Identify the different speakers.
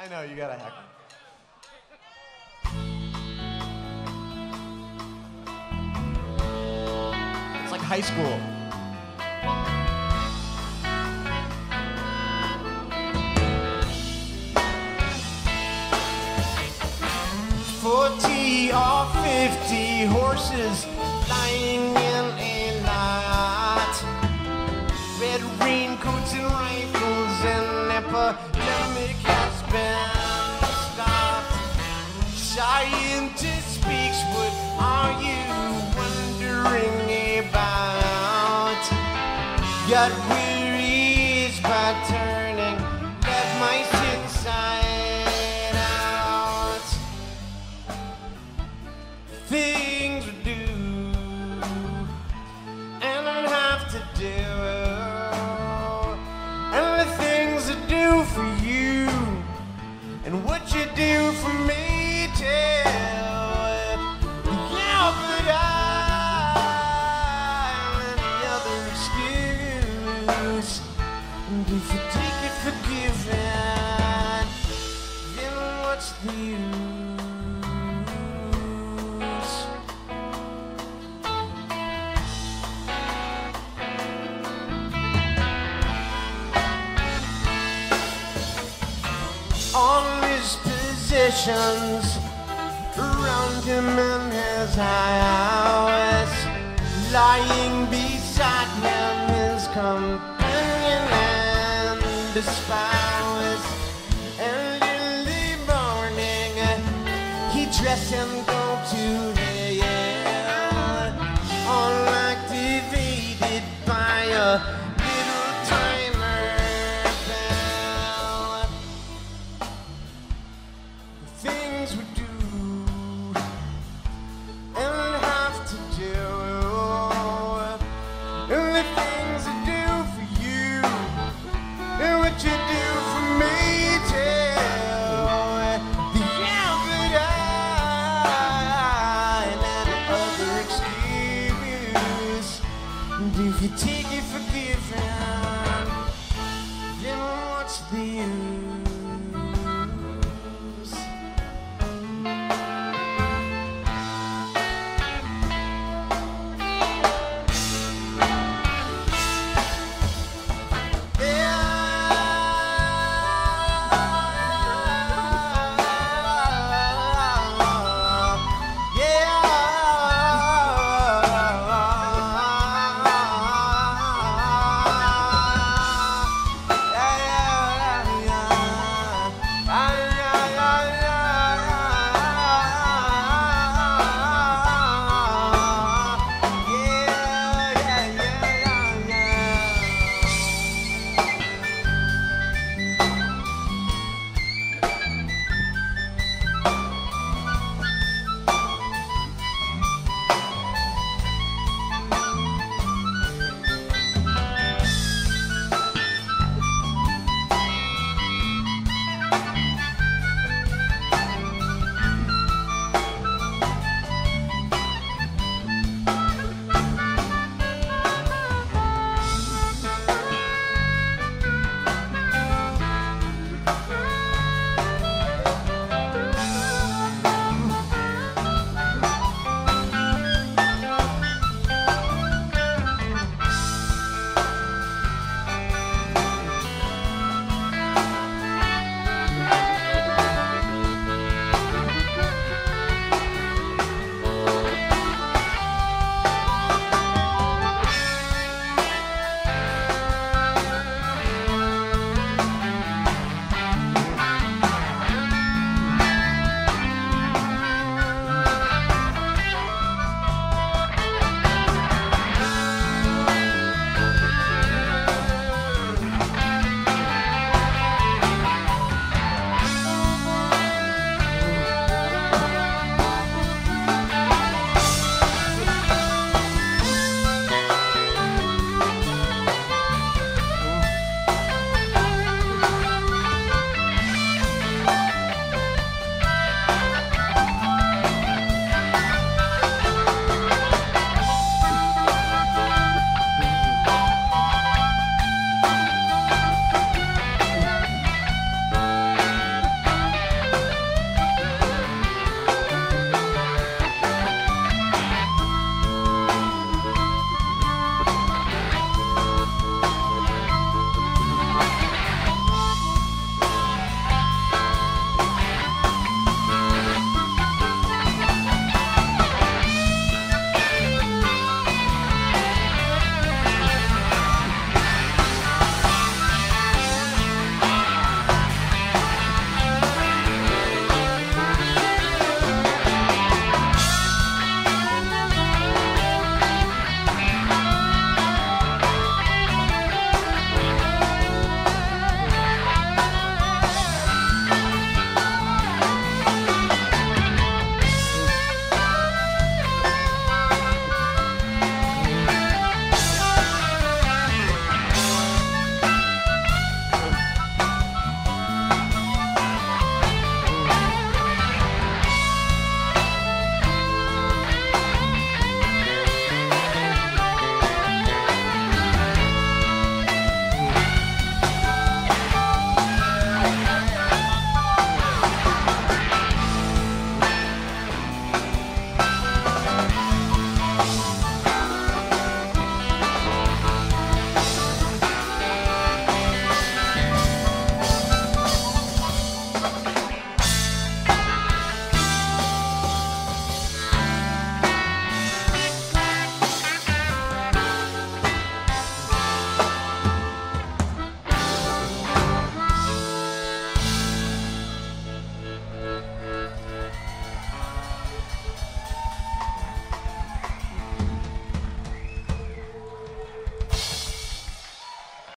Speaker 1: I know, you gotta heckle. It's like high school. Forty or fifty horses lying Yet weary is my turning, let my sins side out. Feel what's the use? All his positions around him and his hours, lying beside him, his companion and despair. If you take it.